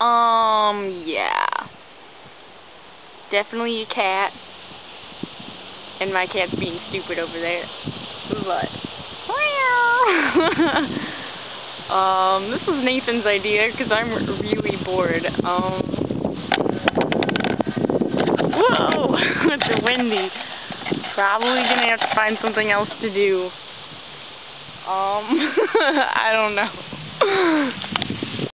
Um, yeah. Definitely a cat. And my cat's being stupid over there. But, um, this was Nathan's idea because I'm really bored. Um, whoa, it's windy. Probably gonna have to find something else to do. Um, I don't know.